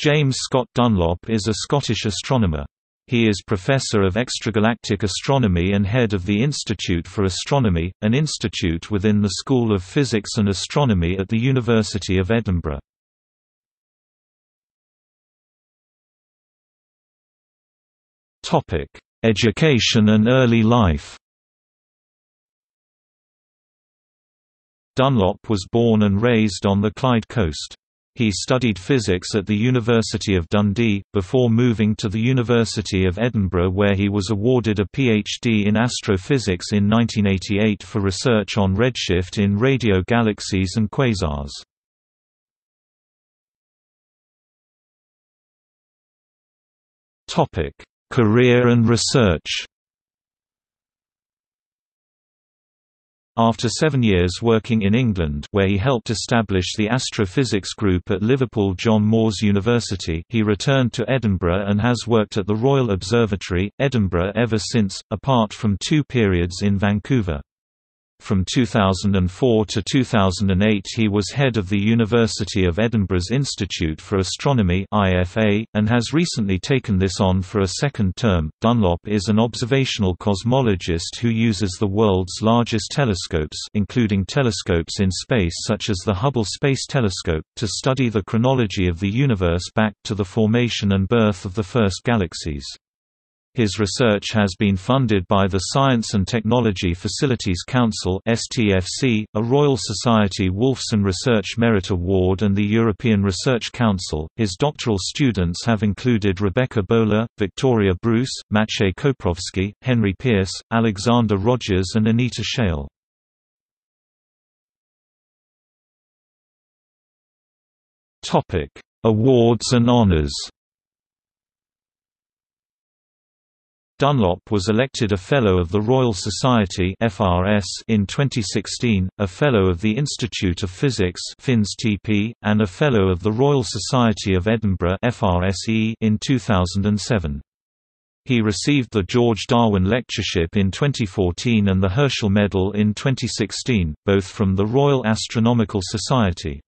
James Scott Dunlop is a Scottish astronomer. He is Professor of Extragalactic Astronomy and head of the Institute for Astronomy, an institute within the School of Physics and Astronomy at the University of Edinburgh. Education and early life Dunlop was born and raised on the Clyde coast. He studied physics at the University of Dundee, before moving to the University of Edinburgh where he was awarded a PhD in astrophysics in 1988 for research on redshift in radio galaxies and quasars. Career and research After seven years working in England where he helped establish the astrophysics group at Liverpool John Moores University he returned to Edinburgh and has worked at the Royal Observatory, Edinburgh ever since, apart from two periods in Vancouver. From 2004 to 2008 he was head of the University of Edinburgh's Institute for Astronomy IFA, and has recently taken this on for a second term. Dunlop is an observational cosmologist who uses the world's largest telescopes including telescopes in space such as the Hubble Space Telescope, to study the chronology of the universe back to the formation and birth of the first galaxies. His research has been funded by the Science and Technology Facilities Council (STFC), a Royal Society Wolfson Research Merit Award and the European Research Council. His doctoral students have included Rebecca Bowler, Victoria Bruce, Maciej Koprowski, Henry Pierce, Alexander Rogers and Anita Schael. Topic: Awards and honors. Dunlop was elected a Fellow of the Royal Society FRS in 2016, a Fellow of the Institute of Physics FInstP, and a Fellow of the Royal Society of Edinburgh FRSE in 2007. He received the George Darwin Lectureship in 2014 and the Herschel Medal in 2016, both from the Royal Astronomical Society.